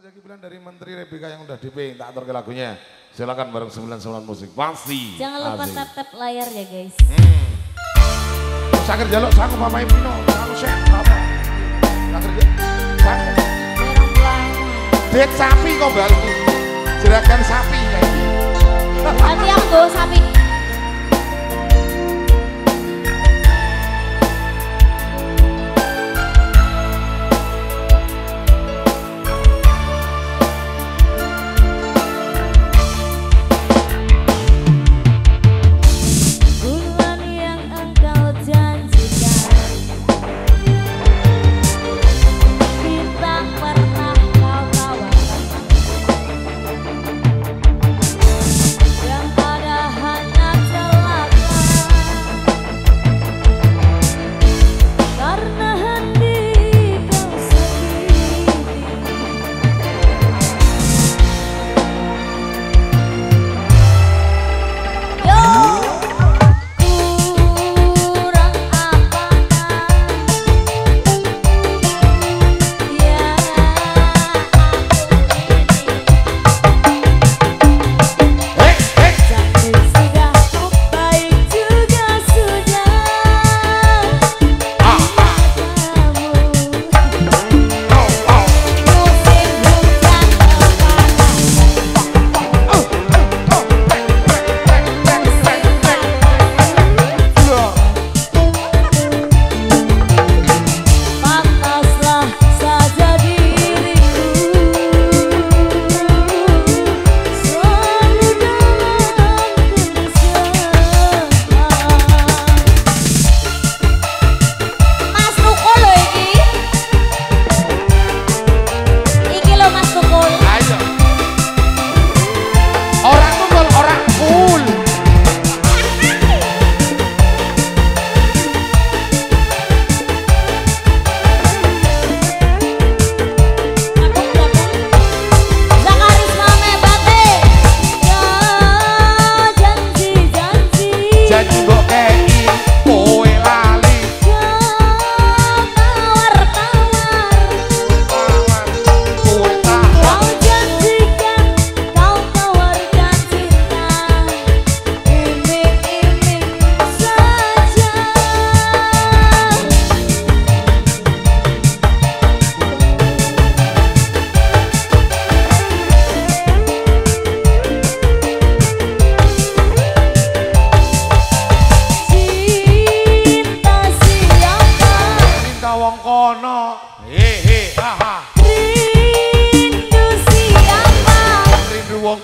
Zaki bilang dari Menteri Rebika yang udah DP, tak atur ke lagunya. Silakan bareng 99 musik. Pasti. Jangan lupa tap-tap layar ya guys. Hmm. Sakir jaluk sangu mamae Pino, sangu chef, apa? Sakir jaluk. Dek sapi kok balik. Jerakan sapi ya. Tapi aku sapi.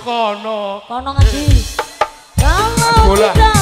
kono. Kono ngendi? Kalau tidak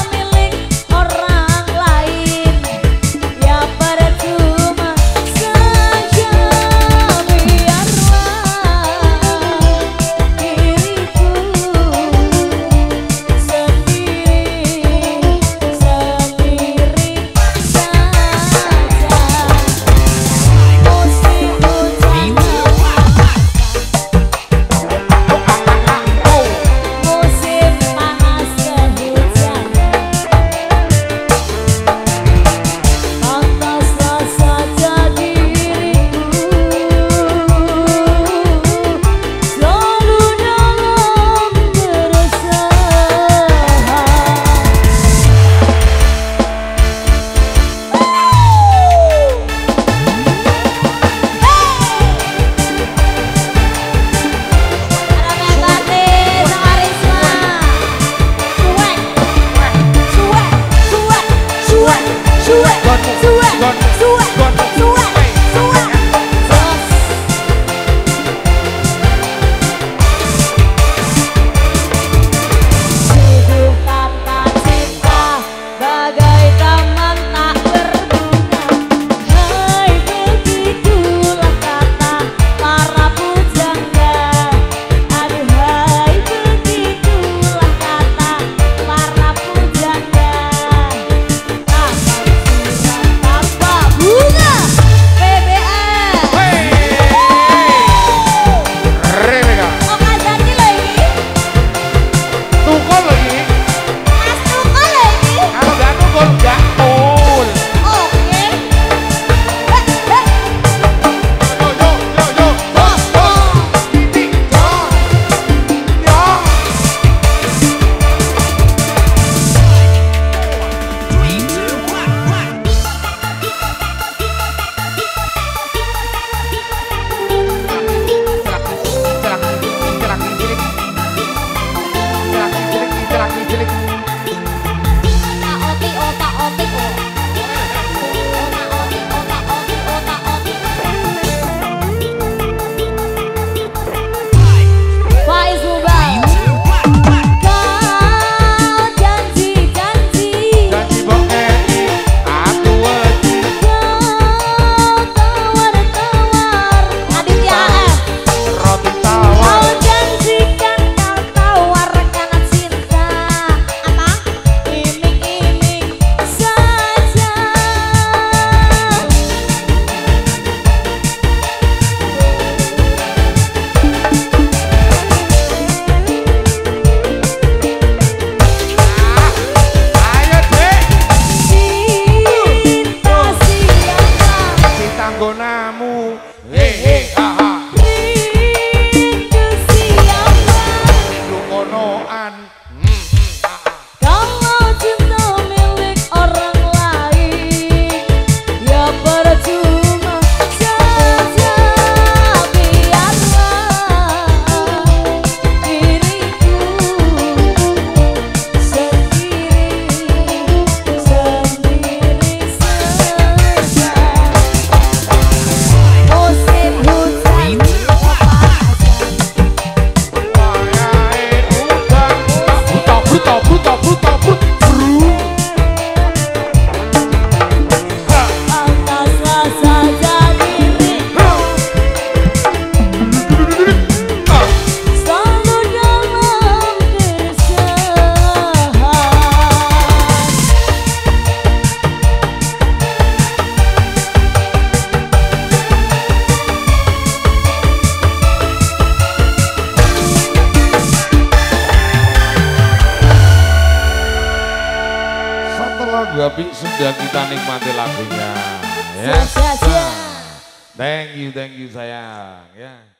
api sudah kita nikmati lagunya. Ya. Sia. Thank you, thank you sayang. Ya.